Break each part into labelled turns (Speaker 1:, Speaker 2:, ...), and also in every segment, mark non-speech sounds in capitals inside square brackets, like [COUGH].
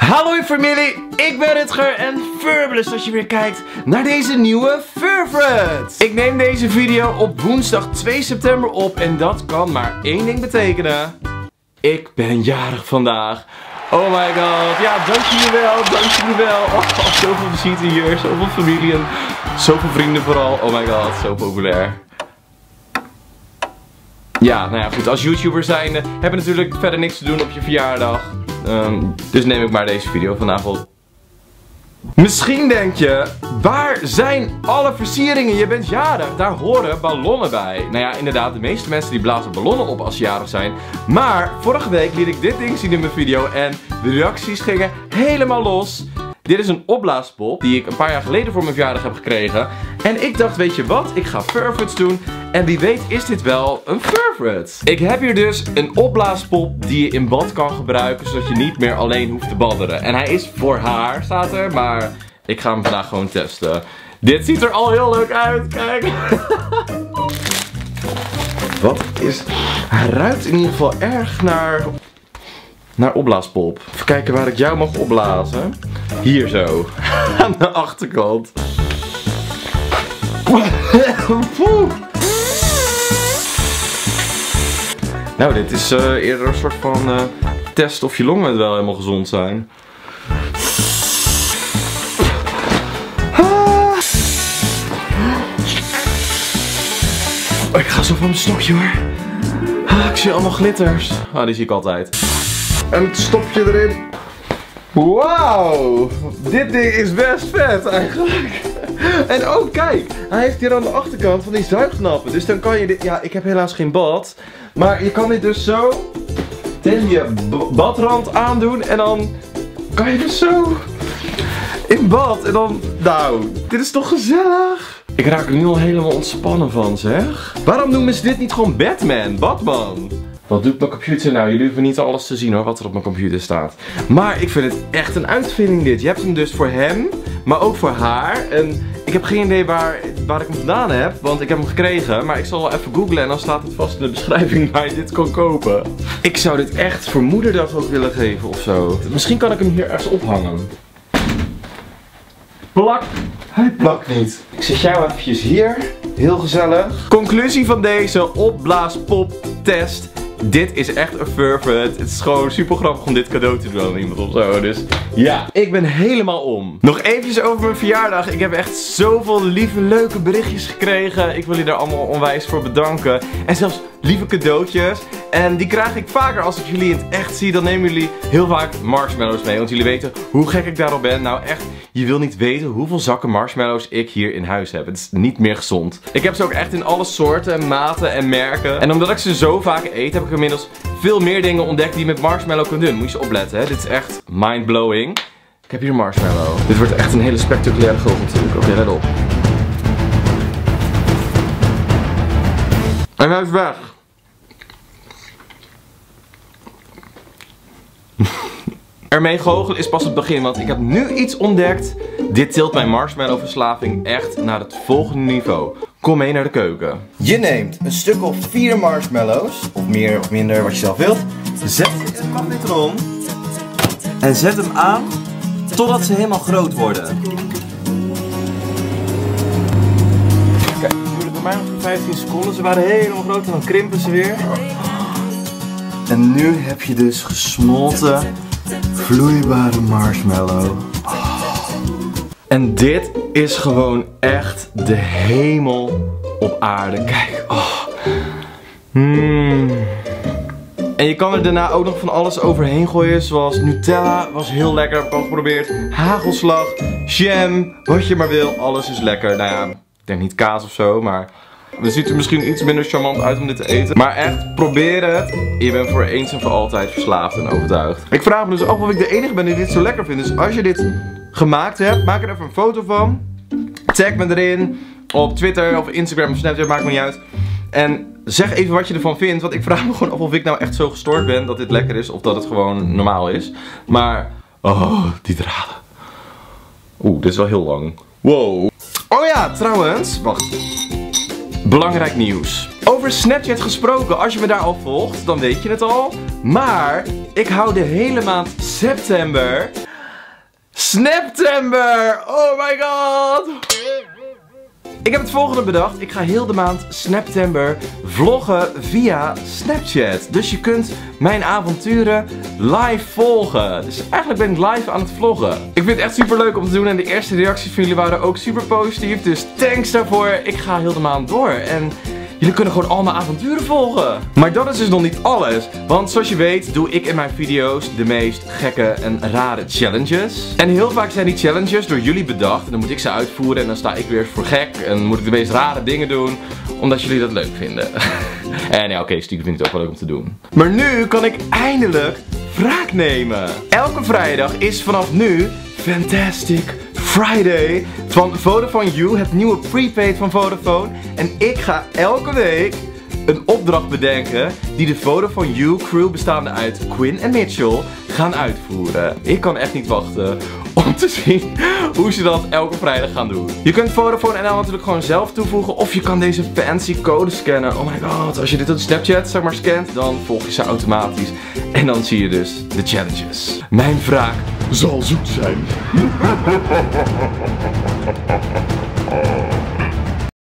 Speaker 1: Hallo familie, ik ben Rutger en Furbless dat je weer kijkt naar deze nieuwe Furfriends. Ik neem deze video op woensdag 2 september op en dat kan maar één ding betekenen. Ik ben jarig vandaag. Oh my god, ja dank jullie wel, dank jullie wel. Oh, zoveel visite hier, zoveel familie en zoveel vrienden vooral. Oh my god, zo populair. Ja, nou ja goed, als YouTuber zijn hebben natuurlijk verder niks te doen op je verjaardag. Ehm, dus neem ik maar deze video op. Misschien denk je, waar zijn alle versieringen? Je bent jarig, daar horen ballonnen bij. Nou ja, inderdaad, de meeste mensen die blazen ballonnen op als ze jarig zijn. Maar vorige week liet ik dit ding zien in mijn video en de reacties gingen helemaal los. Dit is een opblaaspop die ik een paar jaar geleden voor mijn verjaardag heb gekregen. En ik dacht, weet je wat? Ik ga Furfrets doen. En wie weet is dit wel een Furfrets. Ik heb hier dus een opblaaspop die je in bad kan gebruiken. Zodat je niet meer alleen hoeft te badderen. En hij is voor haar, staat er. Maar ik ga hem vandaag gewoon testen. Dit ziet er al heel leuk uit, kijk. [LAUGHS] Wat is... Hij ruikt in ieder geval erg naar naar opblaaspop. Even kijken waar ik jou mag opblazen. Hier zo. [LAUGHS] Aan de achterkant. nou, dit is uh, eerder een soort van uh, test of je longen wel helemaal gezond zijn. Ah. Ik ga zo van mijn stokje hoor. Ah, ik zie allemaal glitters. Ah, die zie ik altijd. En het stopje erin. Wauw, dit ding is best vet eigenlijk. [LAUGHS] En ook kijk, hij heeft hier aan de achterkant van die zuignappen. Dus dan kan je dit, ja ik heb helaas geen bad. Maar je kan dit dus zo tegen je badrand aandoen. En dan kan je dus zo in bad. En dan, nou, dit is toch gezellig. Ik raak er nu al helemaal ontspannen van zeg. Waarom noemen ze dit niet gewoon Batman, Batman? Wat doet mijn computer nou? Jullie hoeven niet alles te zien hoor, wat er op mijn computer staat. Maar ik vind het echt een uitvinding dit. Je hebt hem dus voor hem, maar ook voor haar. En ik heb geen idee waar, waar ik hem vandaan heb, want ik heb hem gekregen. Maar ik zal wel even googlen en dan staat het vast in de [LAUGHS] beschrijving waar je dit kan kopen. Ik zou dit echt voor moederdag ook willen geven of zo. Misschien kan ik hem hier ergens ophangen. Plak! Hij plakt niet. Ik zet jou eventjes hier. Heel gezellig. Conclusie van deze opblaaspop test dit is echt een fervent. Het is gewoon super grappig om dit cadeau te doen aan iemand of zo. Dus ja, ik ben helemaal om. Nog eventjes over mijn verjaardag. Ik heb echt zoveel lieve, leuke berichtjes gekregen. Ik wil jullie daar allemaal onwijs voor bedanken. En zelfs lieve cadeautjes. En die krijg ik vaker als ik jullie in het echt zie. Dan nemen jullie heel vaak marshmallows mee. Want jullie weten hoe gek ik daarop ben. Nou echt, je wil niet weten hoeveel zakken marshmallows ik hier in huis heb. Het is niet meer gezond. Ik heb ze ook echt in alle soorten, maten en merken. En omdat ik ze zo vaak eet, heb ik inmiddels veel meer dingen ontdekt die je met marshmallow kunt doen. Moet je eens opletten, hè. Dit is echt mindblowing. Ik heb hier marshmallow. Dit wordt echt een hele spectaculaire gulp natuurlijk. Oké, let op. En hij is weg. [LAUGHS] Ermee goochelen is pas het begin, want ik heb nu iets ontdekt. Dit tilt mijn marshmallow verslaving echt naar het volgende niveau. Kom mee naar de keuken.
Speaker 2: Je neemt een stuk of vier marshmallows, of meer of minder wat je zelf wilt. Zet het in een magnetron. En zet hem aan totdat ze helemaal groot worden.
Speaker 1: Bij mij nog 15 seconden. Ze waren helemaal groot en dan krimpen ze weer.
Speaker 2: En nu heb je dus gesmolten vloeibare marshmallow.
Speaker 1: En dit is gewoon echt de hemel op aarde. Kijk, oh. Hmm. En je kan er daarna ook nog van alles overheen gooien. Zoals Nutella, was heel lekker, heb ik al geprobeerd. Hagelslag, jam, wat je maar wil. Alles is lekker. Nou ja, denk niet kaas of zo, maar... Het ziet er misschien iets minder charmant uit om dit te eten. Maar echt, probeer het. Je bent voor eens en voor altijd verslaafd en overtuigd. Ik vraag me dus af of ik de enige ben die dit zo lekker vindt. Dus als je dit gemaakt hebt, maak er even een foto van. Tag me erin. Op Twitter of Instagram of Snapchat, maakt me niet uit. En zeg even wat je ervan vindt. Want ik vraag me [LAUGHS] gewoon af of ik nou echt zo gestoord ben dat dit lekker is. Of dat het gewoon normaal is. Maar, oh, die draden. Oeh, dit is wel heel lang. Wow. Oh ja, trouwens. Wacht. Belangrijk nieuws. Over Snapchat gesproken, als je me daar al volgt, dan weet je het al. Maar ik hou de hele maand september Snaptember! Oh my god! Ik heb het volgende bedacht. Ik ga heel de maand Snaptember vloggen via Snapchat. Dus je kunt mijn avonturen live volgen. Dus eigenlijk ben ik live aan het vloggen. Ik vind het echt super leuk om te doen en de eerste reacties van jullie waren ook super positief. Dus thanks daarvoor. Ik ga heel de maand door. En Jullie kunnen gewoon al mijn avonturen volgen. Maar dat is dus nog niet alles. Want zoals je weet doe ik in mijn video's de meest gekke en rare challenges. En heel vaak zijn die challenges door jullie bedacht. En dan moet ik ze uitvoeren en dan sta ik weer voor gek. En moet ik de meest rare dingen doen. Omdat jullie dat leuk vinden. [LAUGHS] en ja, oké, stiekem vind het ook wel leuk om te doen. Maar nu kan ik eindelijk wraak nemen. Elke vrijdag is vanaf nu Fantastic Friday van Vodafone You, het nieuwe prepaid van Vodafone. En ik ga elke week een opdracht bedenken die de Vodafone You crew bestaande uit Quinn en Mitchell gaan uitvoeren. Ik kan echt niet wachten om te zien hoe ze dat elke vrijdag gaan doen. Je kunt Vodafone NL natuurlijk gewoon zelf toevoegen of je kan deze fancy code scannen. Oh my god, als je dit op Snapchat zeg maar scant, dan volg je ze automatisch. En dan zie je dus de challenges. Mijn wraak zal zoet zijn.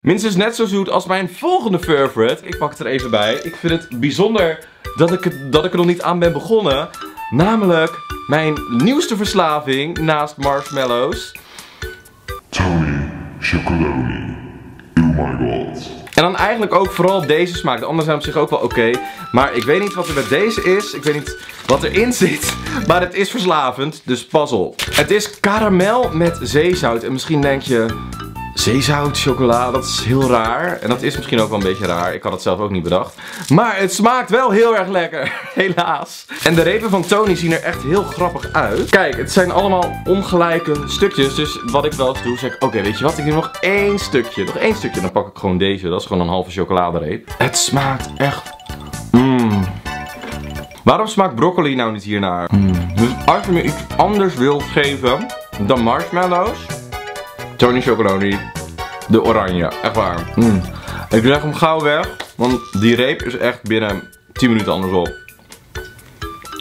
Speaker 1: Minstens net zo zoet als mijn volgende favorite. Ik pak het er even bij. Ik vind het bijzonder dat ik, het, dat ik er nog niet aan ben begonnen. Namelijk mijn nieuwste verslaving naast marshmallows.
Speaker 3: Tony Chocoloni. Oh my god.
Speaker 1: En dan eigenlijk ook vooral deze smaak. De andere zijn op zich ook wel oké. maar ik weet niet wat er met deze is. Ik weet niet wat erin zit. Maar het is verslavend. Dus pas op. Het is karamel met zeezout. En misschien denk je... Zeezout, chocola, dat is heel raar. En dat is misschien ook wel een beetje raar. Ik had het zelf ook niet bedacht. Maar het smaakt wel heel erg lekker. [LAUGHS] Helaas. En de repen van Tony zien er echt heel grappig uit. Kijk, het zijn allemaal ongelijke stukjes. Dus wat ik wel eens doe, zeg ik, oké, weet je wat? Ik neem nog één stukje. Nog één stukje. Dan pak ik gewoon deze. Dat is gewoon een halve chocoladereep. Het smaakt echt... Waarom smaakt broccoli nou niet hiernaar? Mm. Dus als je me iets anders wilt geven dan marshmallows... Tony Chocoloni. De oranje. Echt waar. Mm. Ik leg hem gauw weg. Want die reep is echt binnen 10 minuten anders op.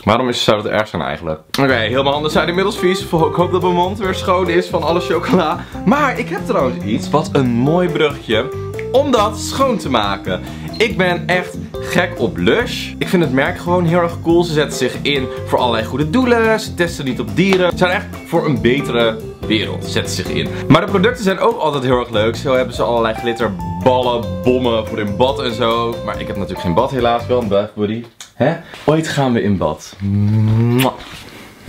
Speaker 1: Waarom is, zou dat erg zijn eigenlijk? Oké, mijn handen zijn inmiddels vies. Ik hoop dat mijn mond weer schoon is van alle chocola. Maar ik heb trouwens iets. Wat een mooi bruggetje. Om dat schoon te maken. Ik ben echt gek op Lush. Ik vind het merk gewoon heel erg cool. Ze zetten zich in voor allerlei goede doelen. Ze testen niet op dieren. Ze zijn echt voor een betere wereld. Zetten zich in. Maar de producten zijn ook altijd heel erg leuk. Zo hebben ze allerlei glitterballen, bommen voor in bad en zo. Maar ik heb natuurlijk geen bad helaas wel. Een. Hè? Ooit gaan we in bad.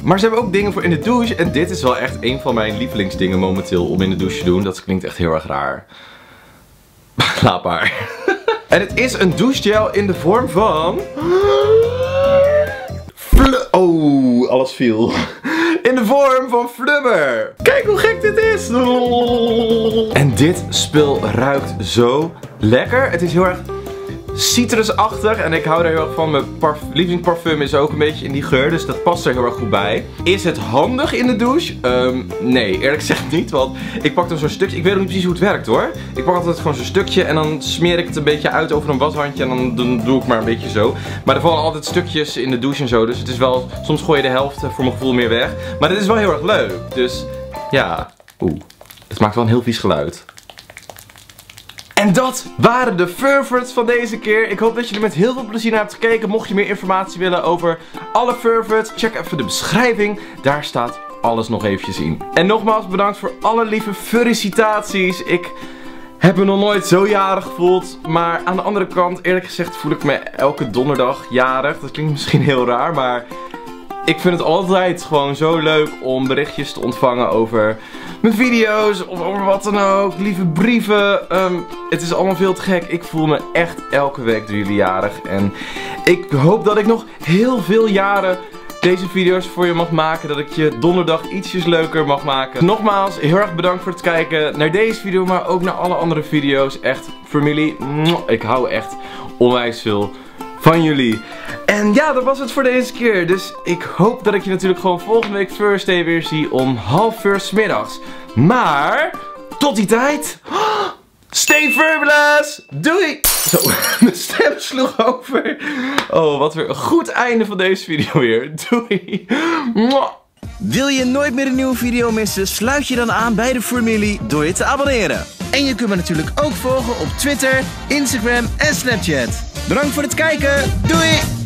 Speaker 1: Maar ze hebben ook dingen voor in de douche. En dit is wel echt een van mijn lievelingsdingen momenteel om in de douche te doen. Dat klinkt echt heel erg raar. [LAUGHS] Laat maar. En het is een douchegel in de vorm van... Oh, alles viel. In de vorm van flubber. Kijk hoe gek dit is. En dit spul ruikt zo lekker. Het is heel erg citrusachtig. En ik hou er heel erg van. Mijn lievelingsparfum is ook een beetje in die geur. Dus dat past er heel erg goed bij. Is het handig in de douche? Um, nee, eerlijk gezegd niet. Want ik pak dan zo'n stukje. Ik weet nog niet precies hoe het werkt hoor. Ik pak altijd gewoon zo'n stukje. En dan smeer ik het een beetje uit over een washandje. En dan, dan doe ik maar een beetje zo. Maar er vallen altijd stukjes in de douche en zo. Dus het is wel. Soms gooi je de helft eh, voor mijn gevoel meer weg. Maar dit is wel heel erg leuk. Dus ja. Oeh. Het maakt wel een heel vies geluid. En dat waren de favorites van deze keer. Ik hoop dat je er met heel veel plezier naar hebt gekeken. Mocht je meer informatie willen over alle favorites, check even de beschrijving. Daar staat alles nog eventjes in. En nogmaals bedankt voor alle lieve felicitaties. Ik heb me nog nooit zo jarig gevoeld. Maar aan de andere kant, eerlijk gezegd, voel ik me elke donderdag jarig. Dat klinkt misschien heel raar, maar ik vind het altijd gewoon zo leuk om berichtjes te ontvangen over mijn video's of over wat dan ook. Lieve brieven. Ehm, het is allemaal veel te gek. Ik voel me echt elke week door jarig. En ik hoop dat ik nog heel veel jaren deze video's voor je mag maken. Dat ik je donderdag ietsjes leuker mag maken. Nogmaals, heel erg bedankt voor het kijken naar deze video. Maar ook naar alle andere video's. Echt, familie. Ik hou echt onwijs veel van jullie. En ja, dat was het voor deze keer. Dus ik hoop dat ik je natuurlijk gewoon volgende week Thursday weer zie om half first middags. Maar, tot die tijd... Stay fabulous! Doei! Zo, [LAUGHS] mijn stem sloeg over. Oh, wat weer een goed einde van deze video weer. Doei! Wil je nooit meer een nieuwe video missen? Sluit je dan aan bij de familie door je te abonneren. En je kunt me natuurlijk ook volgen op Twitter, Instagram en Snapchat. Bedankt voor het kijken. Doei!